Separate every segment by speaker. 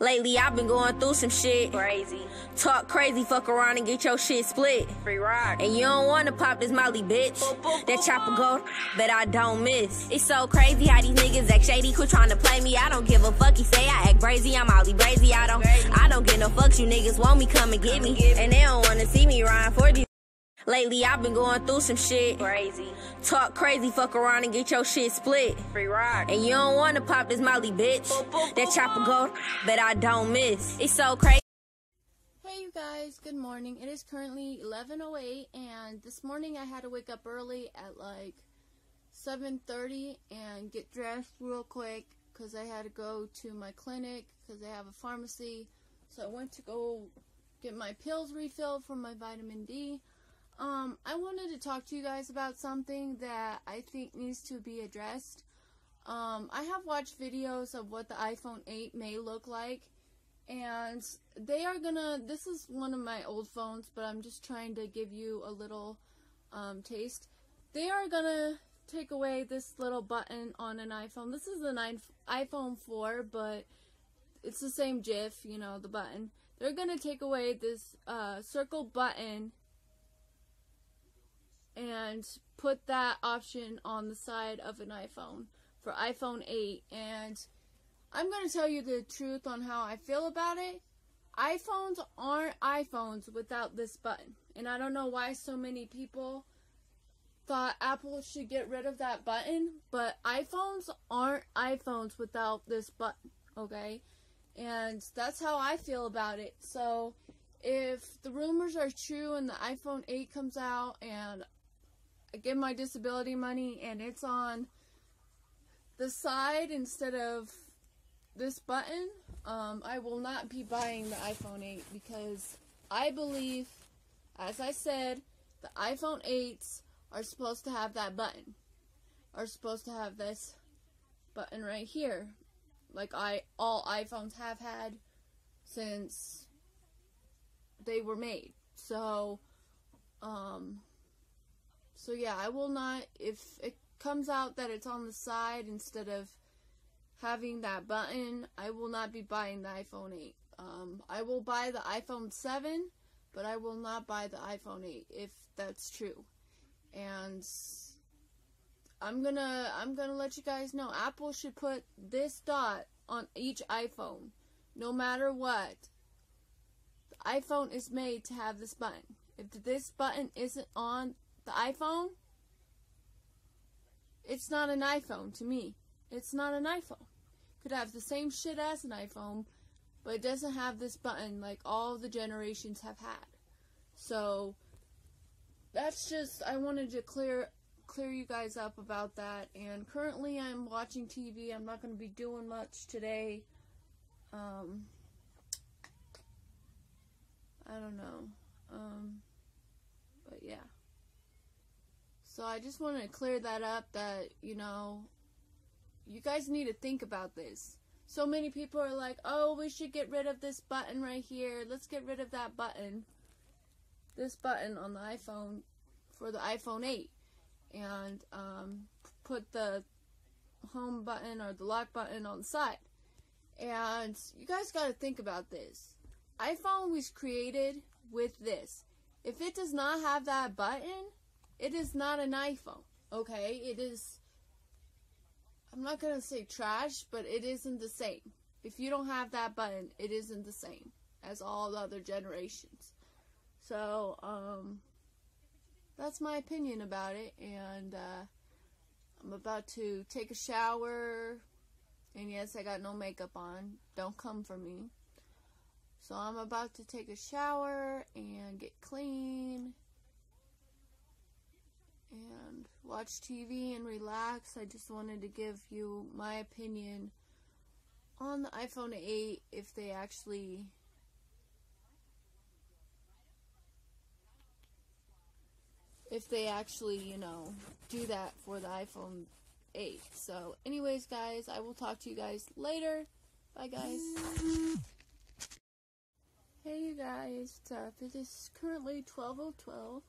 Speaker 1: Lately, I've been going through some shit.
Speaker 2: Crazy.
Speaker 1: Talk crazy, fuck around and get your shit split.
Speaker 2: Free rock.
Speaker 1: And you don't wanna pop this molly, bitch.
Speaker 2: Boop, boop,
Speaker 1: that chopper go, but I don't miss. It's so crazy how these niggas act shady, quit trying to play me. I don't give a fuck. He say I act crazy, I'm Molly crazy. I don't,
Speaker 2: Crazy.
Speaker 1: I don't get no fucks. You niggas want me, come and get me. And they don't wanna see me riding for these. Lately, I've been going through some shit.
Speaker 2: Crazy.
Speaker 1: Talk crazy, fuck around and get your shit split.
Speaker 2: Free rock.
Speaker 1: And you don't wanna pop this molly, bitch.
Speaker 2: Boop, boop,
Speaker 1: that chopper
Speaker 2: boop.
Speaker 1: go, but I don't miss. It's so crazy.
Speaker 3: Hey you guys, good morning. It is currently 11:08 and this morning I had to wake up early at like 7:30 and get dressed real quick cuz I had to go to my clinic cuz I have a pharmacy. So I went to go get my pills refilled for my vitamin D. Um I wanted to talk to you guys about something that I think needs to be addressed. Um I have watched videos of what the iPhone 8 may look like and they are gonna this is one of my old phones but i'm just trying to give you a little um, taste. They are gonna take away this little button on an iphone. This is an iphone 4 but it's the same gif you know the button. They're gonna take away this uh, circle button and put that option on the side of an iphone for iphone 8 and I'm going to tell you the truth on how I feel about it. iPhones aren't iPhones without this button. And I don't know why so many people thought Apple should get rid of that button, but iPhones aren't iPhones without this button, okay? And that's how I feel about it. So, if the rumors are true and the iPhone 8 comes out and I get my disability money and it's on the side instead of this button, um, I will not be buying the iPhone 8 because I believe, as I said, the iPhone 8s are supposed to have that button. Are supposed to have this button right here. Like I all iPhones have had since they were made. So um so yeah, I will not if it comes out that it's on the side instead of having that button, I will not be buying the iPhone 8. Um, I will buy the iPhone 7, but I will not buy the iPhone 8 if that's true. And I'm gonna I'm gonna let you guys know Apple should put this dot on each iPhone, no matter what. The iPhone is made to have this button. If this button isn't on the iPhone, it's not an iPhone to me. It's not an iPhone. Could have the same shit as an iPhone, but it doesn't have this button like all the generations have had. So that's just I wanted to clear clear you guys up about that. And currently I'm watching TV. I'm not going to be doing much today. Um I don't know. Um but yeah. So I just wanted to clear that up that, you know, you guys need to think about this. So many people are like, oh, we should get rid of this button right here. Let's get rid of that button. This button on the iPhone for the iPhone 8. And um, put the home button or the lock button on the side. And you guys got to think about this. iPhone was created with this. If it does not have that button, it is not an iPhone. Okay? It is I'm not gonna say trash, but it isn't the same. If you don't have that button, it isn't the same as all the other generations. So, um, that's my opinion about it, and uh, I'm about to take a shower. And yes, I got no makeup on. Don't come for me. So I'm about to take a shower and get clean and watch TV and relax. I just wanted to give you my opinion on the iPhone 8 if they actually if they actually, you know, do that for the iPhone 8. So, anyways, guys, I will talk to you guys later. Bye, guys. Hey, you guys. What's up? Uh, it is currently 12.012.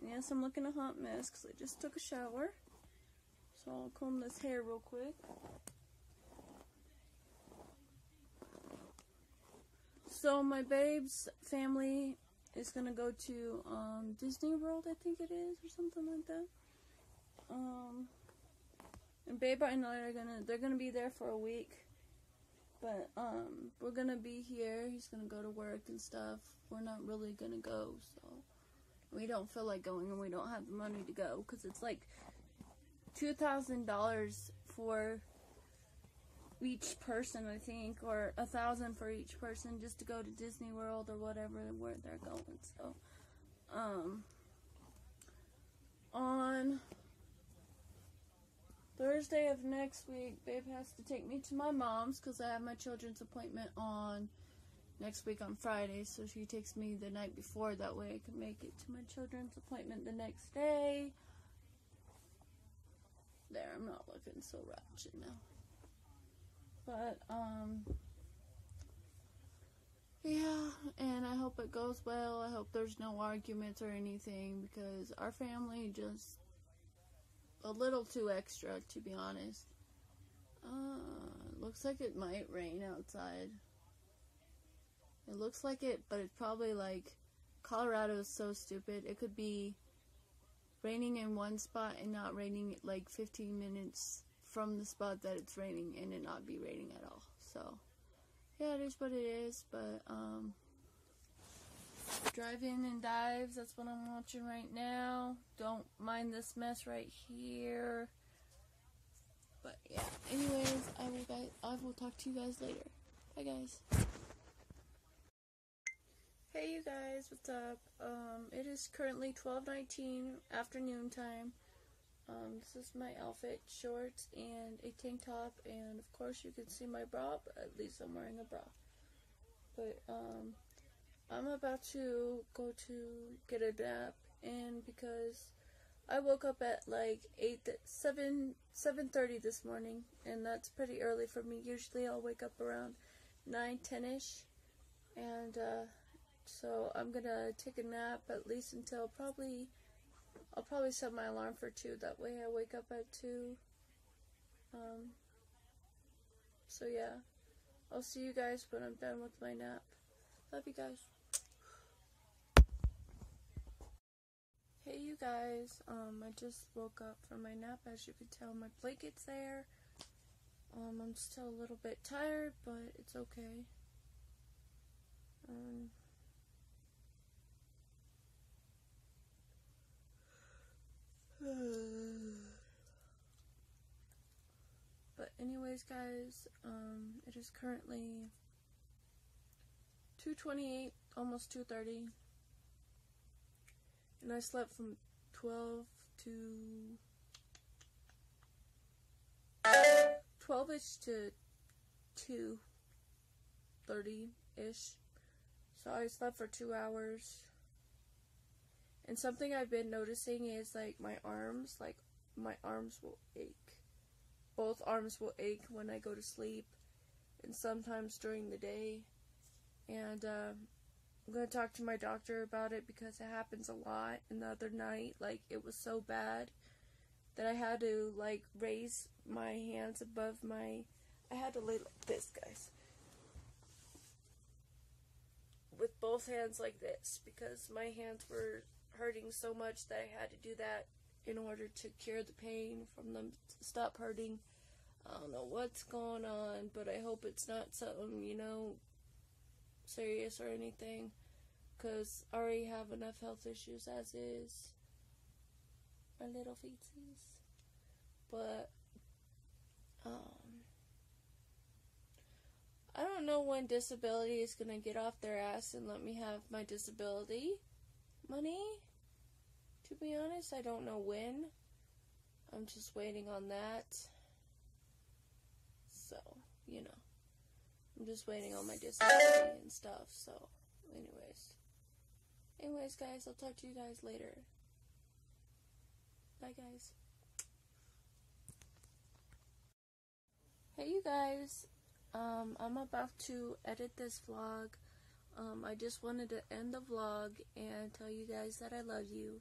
Speaker 3: And yes, I'm looking a hot mess because I just took a shower. So I'll comb this hair real quick. So my babe's family is gonna go to um, Disney World, I think it is, or something like that. Um, and babe and I are gonna they're gonna be there for a week, but um, we're gonna be here. He's gonna go to work and stuff. We're not really gonna go, so we don't feel like going, and we don't have the money to go because it's like two thousand dollars for each person, I think, or a thousand for each person just to go to Disney World or whatever where they're going. So, um, on Thursday of next week, Babe has to take me to my mom's because I have my children's appointment on next week on Friday. So she takes me the night before. That way I can make it to my children's appointment the next day. There, I'm not looking so ratchet now. But, um, yeah, and I hope it goes well. I hope there's no arguments or anything because our family just a little too extra, to be honest. Uh, looks like it might rain outside. It looks like it, but it's probably like Colorado is so stupid. It could be raining in one spot and not raining like 15 minutes from the spot that it's raining and it not be raining at all. So, yeah, it is what it is, but, um, drive-in and dives, that's what I'm watching right now. Don't mind this mess right here. But, yeah, anyways, I will, guys, I will talk to you guys later. Bye, guys. Hey you guys, what's up? Um, it is currently 12:19 afternoon time. Um, this is my outfit, shorts and a tank top, and of course you can see my bra, but at least I'm wearing a bra. But, um, I'm about to go to get a nap, and because I woke up at like 8, 7, 7.30 this morning, and that's pretty early for me. Usually I'll wake up around 9, 10ish, and, uh, so I'm gonna take a nap at least until probably I'll probably set my alarm for 2. That way I wake up at 2. Um, so yeah. I'll see you guys when I'm done with my nap. Love you guys. Hey you guys, um, I just woke up from my nap. As you can tell, my blanket's there. Um, I'm still a little bit tired, but it's okay. Um, but anyways guys um it is currently 228 almost 230 and I slept from 12 to 12ish to 2:30 ish so I slept for two hours and something I've been noticing is like my arms, like my arms will ache. Both arms will ache when I go to sleep and sometimes during the day. And uh, I'm going to talk to my doctor about it because it happens a lot. And the other night, like it was so bad that I had to like raise my hands above my. I had to lay like this, guys. With both hands like this because my hands were hurting so much that I had to do that in order to cure the pain from them to stop hurting. I don't know what's going on, but I hope it's not something, you know, serious or anything. Because I already have enough health issues as is. My little feetsies. But, um, I don't know when disability is going to get off their ass and let me have my disability money. To be honest, I don't know when. I'm just waiting on that. So, you know. I'm just waiting on my disability and stuff. So, anyways. Anyways, guys, I'll talk to you guys later. Bye, guys. Hey, you guys. Um, I'm about to edit this vlog. Um, I just wanted to end the vlog and tell you guys that I love you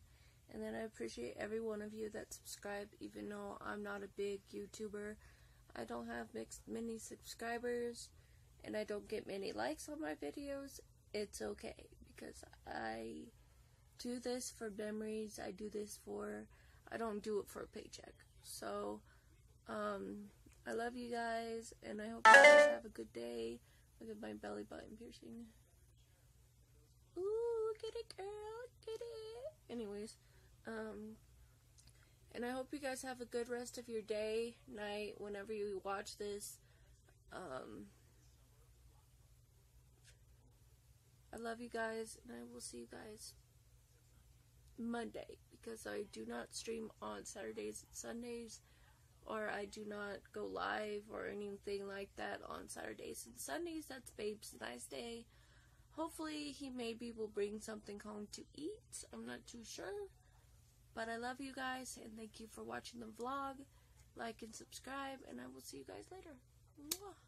Speaker 3: and that I appreciate every one of you that subscribe even though I'm not a big YouTuber. I don't have many subscribers and I don't get many likes on my videos, it's okay because I do this for memories. I do this for, I don't do it for a paycheck. So, um, I love you guys, and I hope you guys have a good day. Look at my belly button piercing. Ooh, get it, girl, get it. Anyways, um, and I hope you guys have a good rest of your day, night, whenever you watch this. Um, I love you guys, and I will see you guys Monday because I do not stream on Saturdays and Sundays, or I do not go live or anything like that on Saturdays and Sundays. That's Babe's nice day. Hopefully, he maybe will bring something home to eat. I'm not too sure. But I love you guys, and thank you for watching the vlog. Like and subscribe, and I will see you guys later. Mwah.